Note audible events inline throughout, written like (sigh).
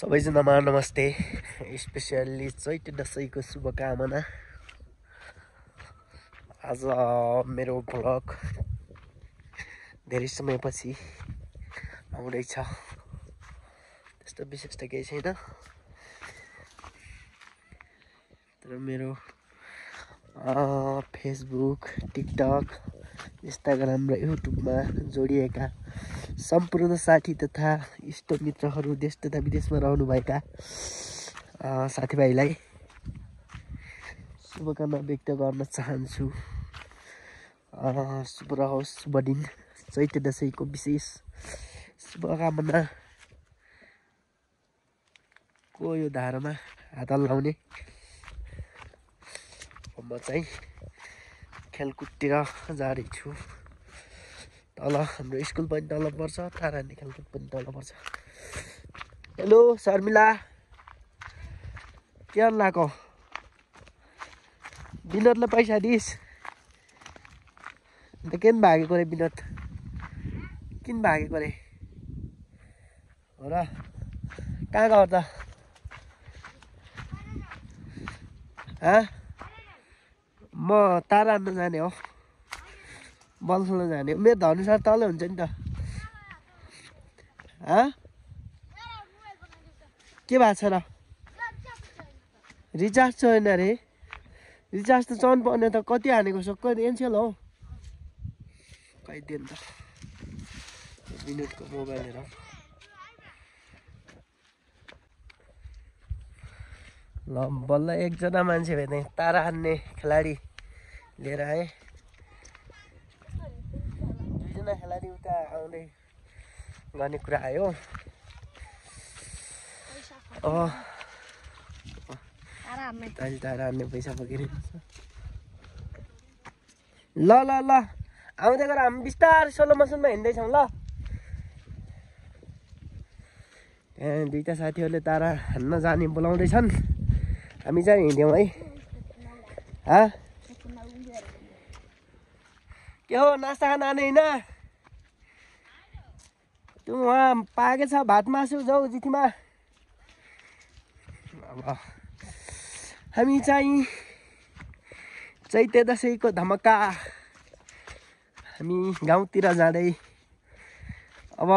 सबैजनामा नमस्ते। स्पेसियल्ली चैते दसैँको शुभकामना। आज मेरो भ्लग धेरै समयपछि आउँदैछ। त्यस्तो विशेष त केही छैन। तर मेरो फेसबुक टिकटक इन्स्टाग्राम र युट्युबमा जोडिएका सम्पूर्ण साथी तथा इष्टमित्रहरू देश तथा विदेशमा रहनुभएका साथीभाइलाई शुभकामना व्यक्त गर्न चाहन्छु। शुभ रहोस् शुभ दिन चैत्य दसैँको विशेष शुभकामना। को यो धारामा हात लाउने? म चाहिँ खेलकुदतिर जाँदैछु। तल हाम्रो स्कुल पनि तल पर्छ तारानी खेलकुद पनि तल पर्छ। हेलो शर्मिला। के लाएको विनोदलाई पैसा दिइस्। अन्त किन भागेको रे विनोद किन भागेको रे? हो र कहाँ गयो त? म तारा जाने हो। बल जाने। मेरो धनुसार तलै हुन्छ नि त। के भएको छ र? रिचार्ज छैन अरे रिचार्ज त चढ्नु पर्ने त। कति हानेको सक्क एनसिएल हो? खै त? मिनटको मोबाइल हेर। ल बल्ल एकजना मान्छे भेटेँ तारा हान्ने खेलाडी लिएर आएँ। खेलाडी उता आउँदै गर्ने कुरा आयो। अहिले तारा हान्ने पैसा पक्रिनु ल ल ल। आउँदै गर हामी बिस्तारै सोलो मसनमा हिँड्दैछौँ ल। त्यहाँ दुईवटा साथीहरूले तारा हान्न जाने बोलाउँदैछन्। हामी चाहिँ हिँड्यौँ है। हा? के हो नास्ता खान होइन? त्यो उहाँ पाके छ भात मासु जाउ जिठीमा अब हामी चाहिँ चैते दसैँको धमक्का हामी गाउँतिर जाँदै। अब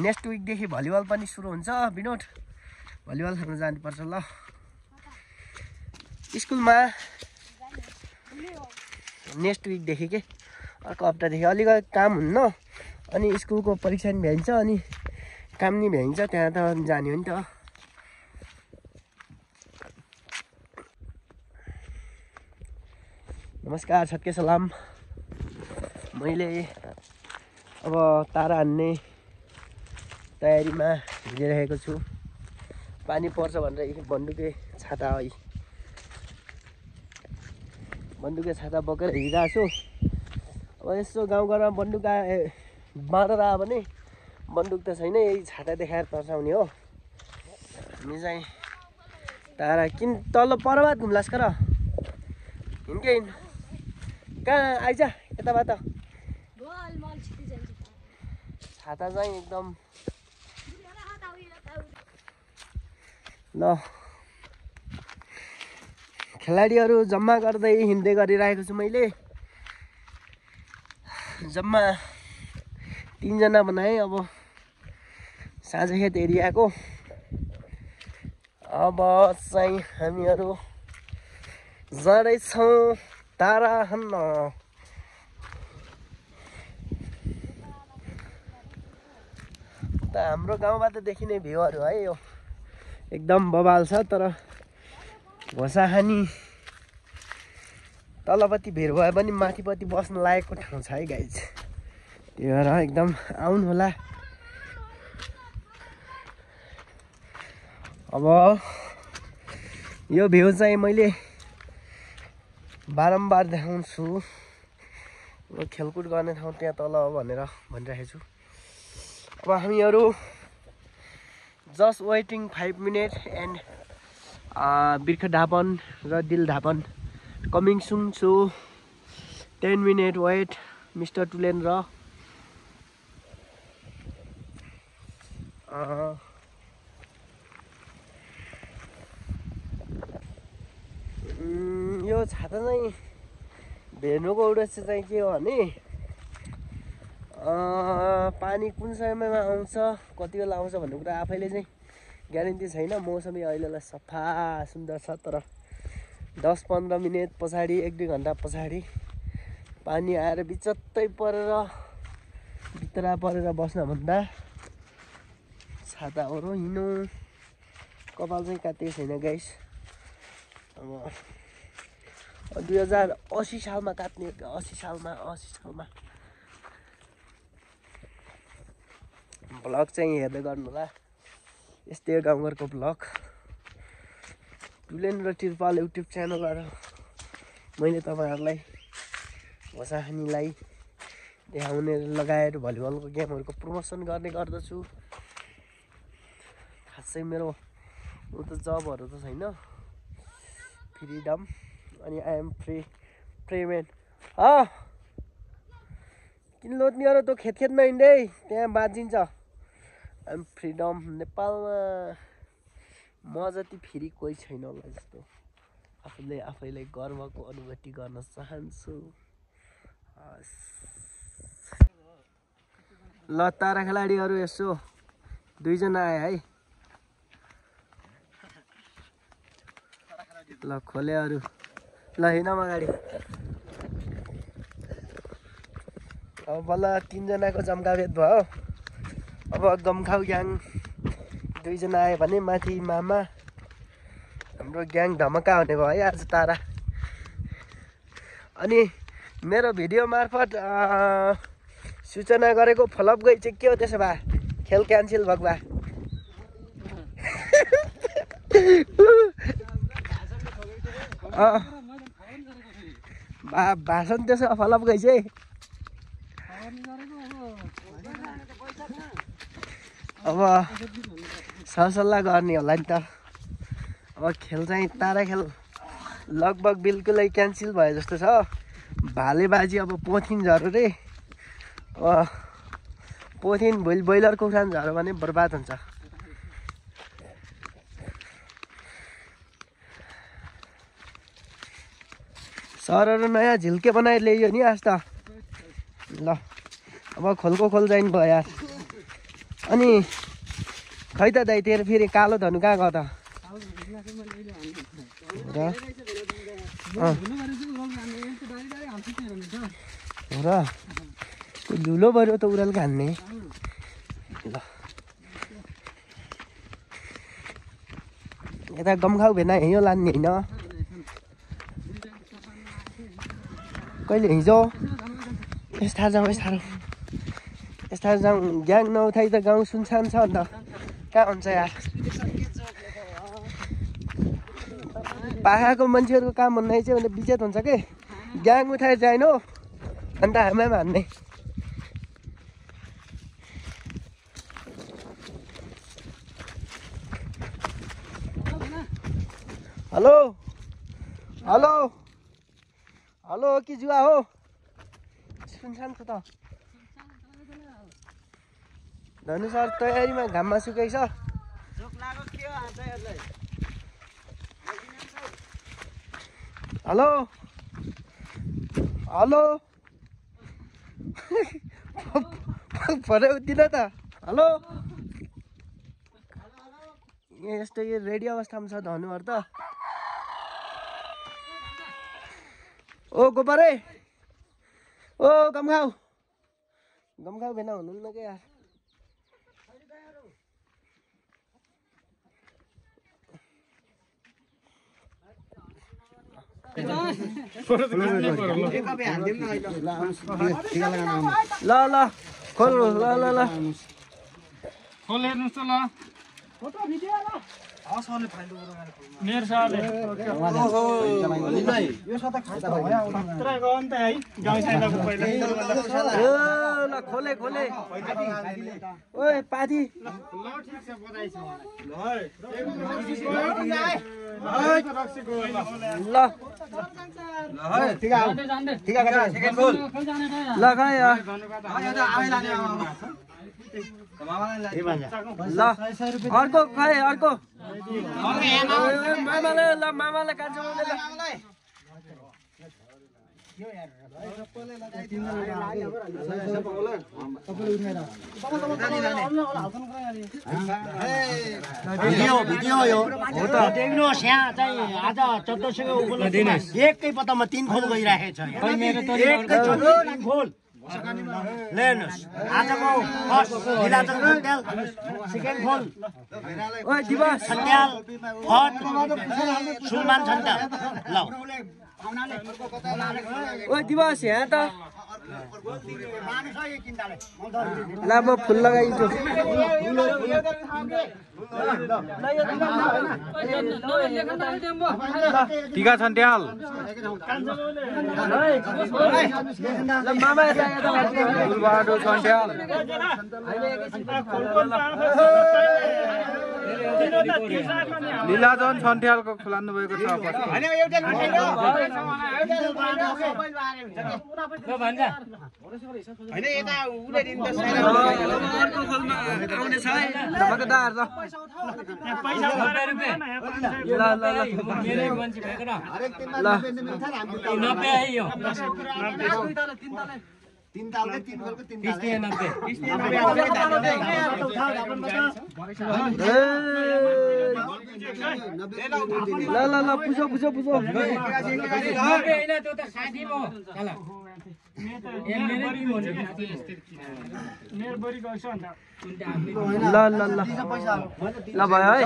नेक्स्ट विकदेखि भलिबल पनि सुरु हुन्छ विनोद। भलिबल खेल्न जानुपर्छ ल। स्कुलमा नेक्स्ट विकदेखि के? अर्को हप्तादेखि अलिकति काम हुन्न। अनि स्कुलको परीक्षा पनि भ्याइन्छ अनि काम नि भ्याइन्छ त्यहाँ त जाने हो नि त। नमस्कार छत्के सलाम। मैले अब तारा हान्ने तयारीमा हिँडिरहेको छु। पानी पर्छ भनेर बन्दुके छाता है। बन्दुके छाता बोकेर हिँडिरहेको छु। अब यसो गाउँघरमा बन्दुक बाँडेर आयो भने बन्दुक त छैन यही छाता देखाएर तर्साउने हो। हामी चाहिँ तारा किन तल परबाद घुम्लास् र हिँड्के हिँड। कहाँ आइज? यताबाट छाता चाहिँ एकदम ल। खेलाडीहरू जम्मा गर्दै हिँड्दै गरिरहेको छु मैले। जम्मा तिनजना बनाएँ अब साँझखेत एरियाको अब चाहिँ हामीहरू जाँदैछौँ तारा हान्न। त हाम्रो गाउँबाट देखिने भ्यूहरू है यो एकदम बबाल छ तर घोसाखानी तलपट्टि भिड भए पनि माथिपट्टि बस्न लायकको ठाउँ छ है गाइज त्यही भएर एकदम आउनु होला। अब यो भ्यू चाहिँ मैले बारम्बार देखाउँछु। खेलकुद गर्ने ठाउँ त्यहाँ तल हो भनेर भनिरहेको छु। अब हामीहरू just waiting five minute and Birkh ढापन र दिल ढापन कमिङ सुन छु टेन मिनट वेट मिस्टर टुलेन र यो छाता चाहिँ भेनुको उद्देश्य चाहिँ के हो भने पानी कुन समयमा आउँछ कति बेला आउँछ भन्ने कुरा आफैले चाहिँ ग्यारेन्टी छैन। मौसमी अहिलेलाई सफा सुन्दर छ तर दस पन्ध्र मिनट पछाडि एक दुई घन्टा पछाडि पानी आएर बिचत्तै परेर भित्र परेर बस्नभन्दा छाता हिँड्नु कपाल चाहिँ काटिएको छैन गाइस अब दुई हजार असी सालमा काट्ने असी सालमा असी सालमा। भ्लग चाहिँ हेर्दै गर्नु होला। यस्तै गाउँघरको भ्लग टुलेन र तिरपाल युट्युब च्यानलबाट मैले तपाईँहरूलाई भसाहानीलाई देखाउने लगायत भलिबलको गेमहरूको प्रमोसन गर्ने गर्दछु। खासै मेरो ऊ त जबहरू त छैन। फ्रिडम अनि आइएम फ्री फ्रीमेन अँ! किन लोत्नेहरू तँ खेत खेतमा हिँड्दै? त्यहाँ बाँचिन्छ। आइएम फ्रिडम नेपालमा। म जति फेरि कोही छैन होला जस्तो। आफूले आफैलाई गर्वको अनुभूति गर्न चाहन्छु। ल तारा खेलाडीहरू यसो दुईजना आयो है। ल खोले अरू। ल हिँडौँ अगाडि। अब बल्ल तिनजनाको जम्काभेद भयो। अब गमखाउ ग्याङ दुईजना आयो भने माथि मामा हाम्रो ग्याङ धमका हुने भयो है आज तारा। अनि मेरो भिडियो मार्फत सूचना गरेको फलोअप गई चाहिँ के हो त्यसो भए? खेल क्यान्सल भएको भए (laughs) भाषण त्यसो भए फलोअप गई चाहिँ अब सरसल्लाह गर्ने होला नि त। अब खेल चाहिँ तारा खेल लगभग बिल्कुलै क्यान्सल भयो जस्तो छ। भाले बाजी अब पोथिन झऱ्यो रे अब पोथिन भोलि ब्रोइलर कुखुरा झऱ्यो भने बर्बाद हुन्छ। सरहरू नयाँ झिल्के बनाएर ल्याइयो नि आज त। ल अब खोलको खोल जाइन भयो यार। अनि खै त दाइ तेरो फेरि कालो धनु कहाँ गयो त? र धुलो बरु त उरालको हान्ने ल। यता गमखाउ भेना हिँड्यो लान्ने होइन। कहिले हिजो यस्ता जाउँ यस्ता यस्ता जाउँ ग्याङ नउठाइ त गाउँ सुनसान छ अन्त कहाँ हुन्छ यार पाखाको मान्छेहरूको काम भन्ने चाहिँ भने विचेत हुन्छ कि ग्याङ उठाएर जाइन हो अन्त पनि हान्ने हेलो हेलो हेलो कि जुवा हो? सुनसान छ त। धनु सर तयारीमा घाममा सुकाइ छ हेलो? हेलो भरे दिन त। हेलो? यहाँ यस्तो यो रेडी अवस्थामा छ धनुहरू त। ओ गोपारे ओ गमखाउ गमखाउ भेना हुनुहुन्न क्या यार ल ल खोल ल ल ल खोल हेर्नुहोस् त ल मेरो साले खोले खोले ओए पाथी ल ल खै अँ। ल अर्को खै अर्को मामाले आज चौध एकै पत्तामा तिन खोल गइरहेको छ ल्याउनुहोस् आजको फर्स्ट हिलाचल सन्याल सेकेन्ड फोन दिव सन्याल फर्स्ट सुलमान त ल ओ दिवस यहाँ त ल म फुल लगाइदिन्छु टिका छन् त्याल फुलबाटो छन् त्याल लीलाजन छन्ट्यालको खुलाउनु भएको छ पछि। তিন তালকে তিন গোলকে তিন তালে 30 90 90 ला ला ला पुछो पुछो पुछो ल ल ल ल भयो है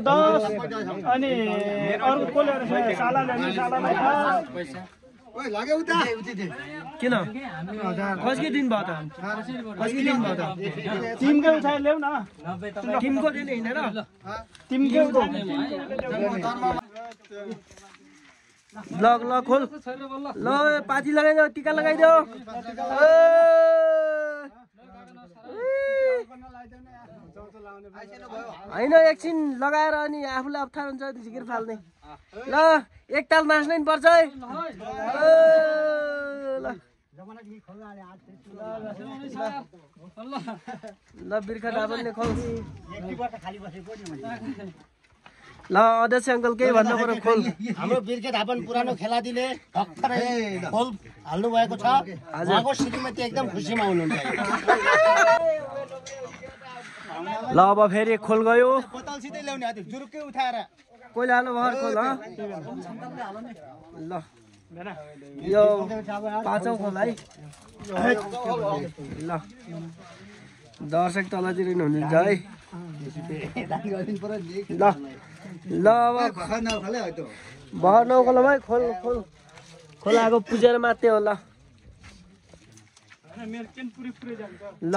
दस अनि किन? कसको दिन भयो त? कसको दिन भयो त? टिमकै उठाएर ल्याउ न। टिमको दिन होइन र टिमकै ल ल खोल। ल पाथी लगाइदेऊ टिका लगाइदेऊ। होइन एकछिन लगाएर अनि आफूलाई अप्ठ्यारो हुन्छ झिकिर फाल्ने। ल एकताल नाच्नै पर्छ है। ल। ल बिर्खा डाबलले खोल। ल अध्यक्ष अङ्कल केही भन्नु पर्यो खोल। हाम्रो बिर्खे धापन पुरानो खेलाडीले भर्खरै खोल हाल्नु भएको छ उहाँको श्रीमती एकदम खुसीमा हुनुहुन्छ। (laughs) ल अब फेरि खोल गयो। बोतलसितै ल्याउने जुरुक्कै उठाएर। कोइला हाल्नु भर खोल ल। यो पाँचौँ खोल है। ल। दर्शक तलतिर हुनुहुन्छ है। ल। ल अब भर नौखोला भाइ खोल खोल। खोलाको पुजेर मात्रै हो ल। ल।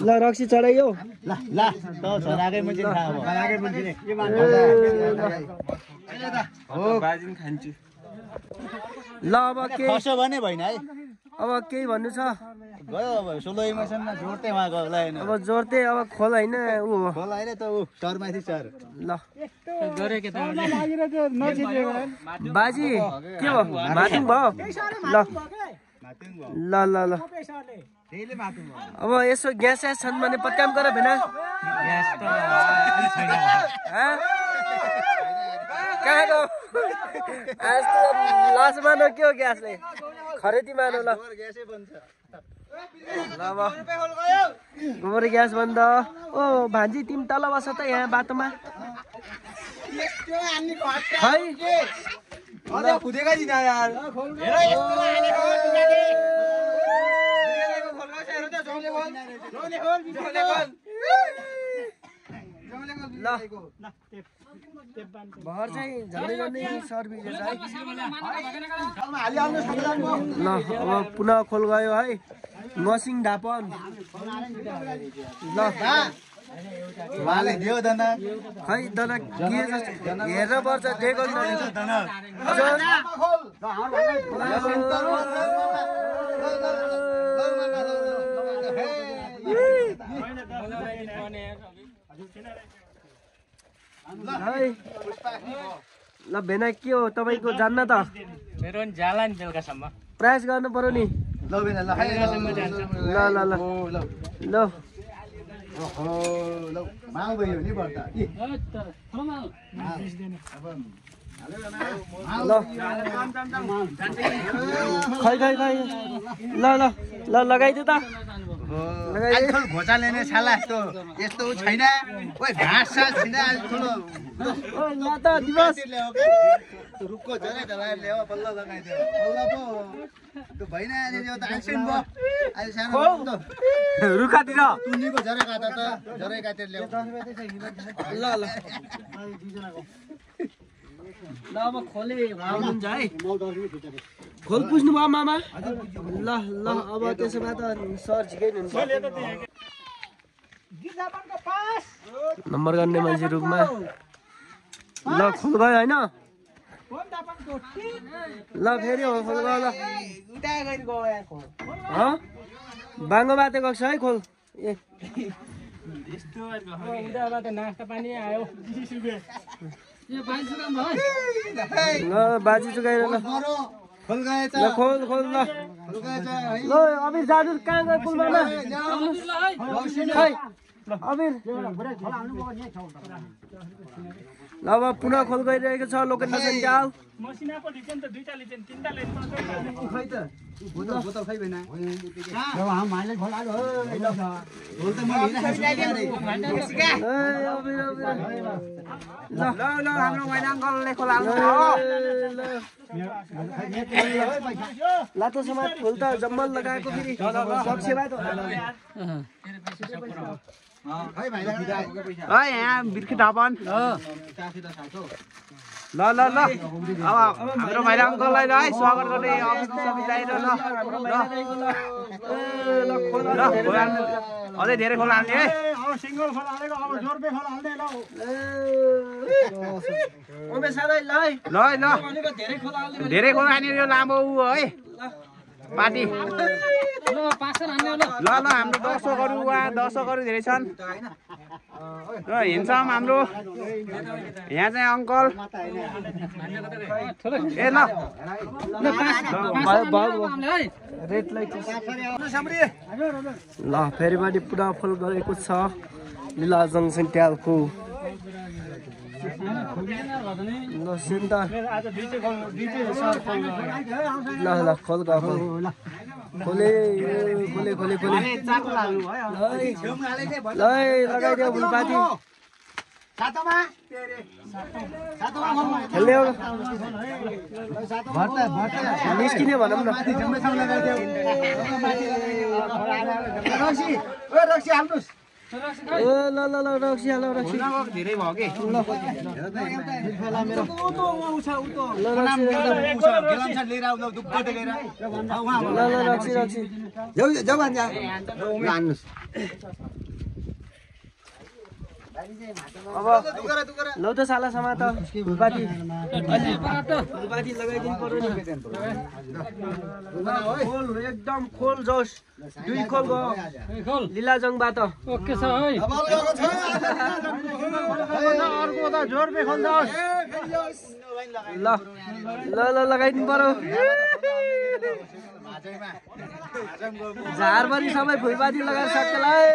ल रक्सी चढाइयो। ल ल त छोराकै मान्छे खान्छु। ल अब के? भने भएन है। अब केही भन्नु छ? गयो अब सोलो इमोसनमा जोड्दै उहाँ गयो होइन। अब जोड्दै अब खोल होइन ऊ। हो खोला होइन त ऊ सरमाथि सर। ल। बाजी के भयो? माथिङ भयो? ल। ल ल ल। अब यसो ग्यास स्यास छन् भने पत्याम गर भेना। हाँ? कहाँ गयो? आज त लास मानो के हो ग्यासले। खरेदी मानो ल ल। अब गोबर ग्यास बन्द। ओ भान्जी तिमी तल बस त यहाँ बाटोमा। ल। भर चाहिँ झन्डै सर्भिस है ल अब पुनः खोल गयो है मसिङ ढापन ल उहाँले दियो दाना खै दादा के जस्तो हेरेर पर्छ दिएको नि दादा। हजुर है ल। भेना के हो? तपाईँको जान्न त। मेरो नि जाला नि बेलुकासम्म। प्रयास गर्नु पर्यो नि। ल ल ल ल ल ल। ल। माउ भयो नि पर्दा ल। खै खै खै। ल ल ल लगाइदियो त। आजकल घोचा लिने छाला यस्तो यस्तो छैन। ओइ घाँस सास छैन अहिले ठुलो। ओइ, ल त दिवस। रुखको झरै ढलाएर ल्याऊ बल्ल लगाइदियो बल्ल पो। त्यो भएन अहिले यो त भयो। अहिले सानो त। रुखातिर टुन्नीको झरै काट त झरै काटेर ल्याऊ। ल ल। (laughs) ल अब खोले। हुन्छ है खोल पुज्नु भयो मामा। ल ल अब त्यसो भए त सर झिकै हुन्छ नम्बर गर्ने मान्छे रुखमा। ल खोल गयो होइन। ल फेरि हो खोल गयो ल हँ? बाङ्गो बाटे गएको छ है खोल। ए। नास्ता पानी आयो। ल बाजी चुकाएर ल। ल खोल खोल ल। ल अबिर जादु कहाँ गयो पुलमा खै अबिर ल अब पुनः खोल गइरहेको छ लोकेसन जाल। मसिना पो लिन्छ नि त दुईटा लिन्छ नि तिनटा लिन्छ बोतल बोतल खै भएन। खोल त म हिँडिरहेको छु। ए, अरे। अबिर अबिर ल ल ल हाम्रो मैना अङ्कलले खोला लातो समाज खोल त जम्मल लगाएको फेरि। त यहाँ बिर्खी ढापन ल। ल ल अब हाम्रो मैना अङ्कललाई ल है। स्वागत गर्ने ल। ल। खोला हाल्नु। अझै धेरै खोला हाल्ने है। ल ल। ल धेरै खोला हाल्ने यो लामो ऊ है। पार्टी। ल ल हाम्रो दर्शकहरू उहाँ दर्शकहरू धेरै छन्। र हिँड्छौँ हाम्रो। यहाँ चाहिँ अङ्कल। ए ल। ल फेरि पनि पुरा फुल गरेको छ। लिला जङ्सन ट्यालको। ल ल ल खोल खोल खोले खोले खोले खोले ल लगाइदियो फुलपाती खोल्नु। निस्किने भनौँ न रक्सी हाल्नुहोस् ए ल ल ल रक्सी हाल रक्सी धेरै भयो कि ल रक्सी रक्सी जाऊ जाऊ अब लौ त साला समा त। फुलपाती फुलपाती लगाइदिनु पर्यो नि। खोल एकदम खोल जोस। दुई खोल गयो लिलाजङबाट ओके छ है। अर्को त जोरबे खोल्नुहोस् ल ल ल लगाइदिनु पर्यो। झारभरि सबै फुलपाती लगाएर सक्छलाई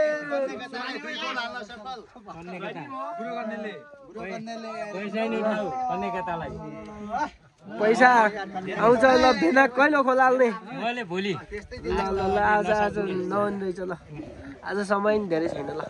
पैसा आउँछ ल भेना कहिले खोला हाल्ने मैले भोलि ल ल आज आज नहुँदैछ ल। आज समय नि धेरै छैन ल।